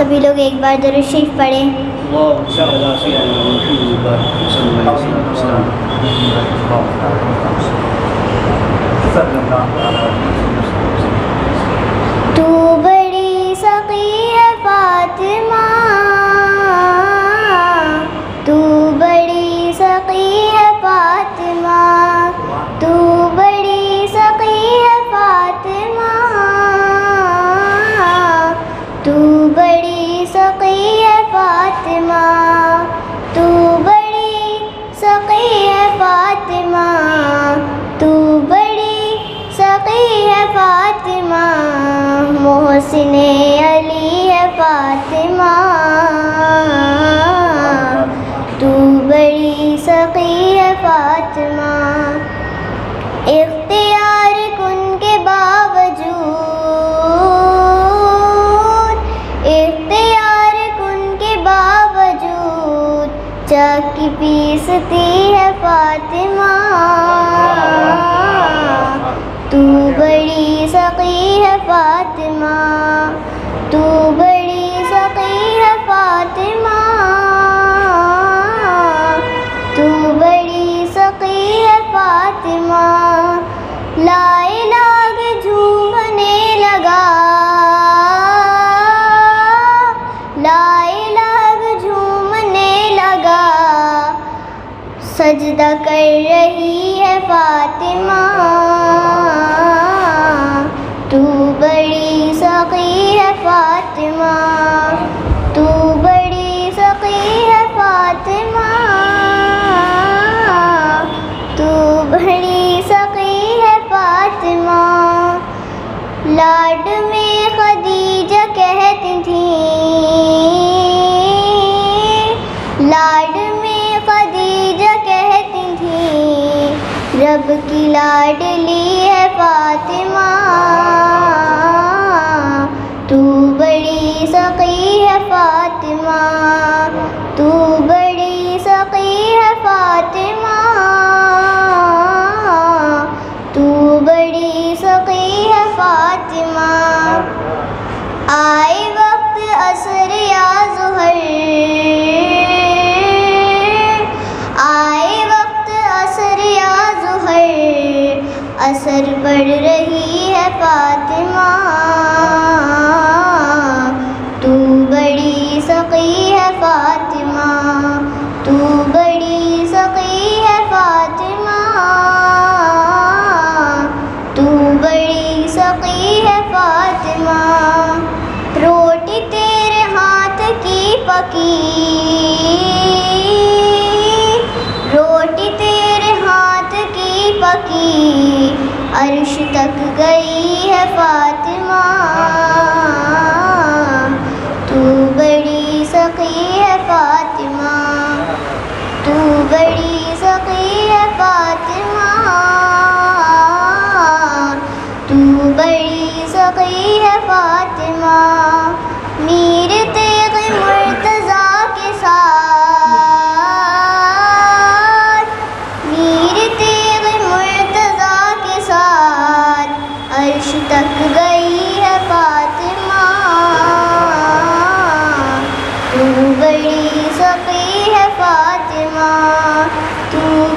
सभी लोग एक बार ज़रूर शरीफ पढ़ें। सकी है फातिमा। तू बड़ी सकी है फातिमा। तू बड़ी सकी है फातिमा। मोहसिन अली है फातिमा। चाकी पीसती है फातिमा। तू बड़ी सकी है फातिमा। तू बड़ी सकी है फातिमा। तू बड़ी सकी है फातिमा। लाए लाग झूमने लगा। लाए लाग सजदा कर रही है फातिमा। तू बड़ी सकी है फातिमा। तू बड़ी सकी है फातिमा। तू बड़ी सकी है फातिमा। लाड थी रब की लाडली है फातिमा। असर पड़ रही है फातिमा। तू बड़ी सकी है फातिमा। तू बड़ी सकी है फातिमा। तू बड़ी सकी है फातिमा। रोटी तेरे हाथ की पकी अर्श तक गई है फातिमा। तू बड़ी सखी है फातिमा। तू बड़ी सखी है फातिमा। बड़ी सकी है फातिमा। तू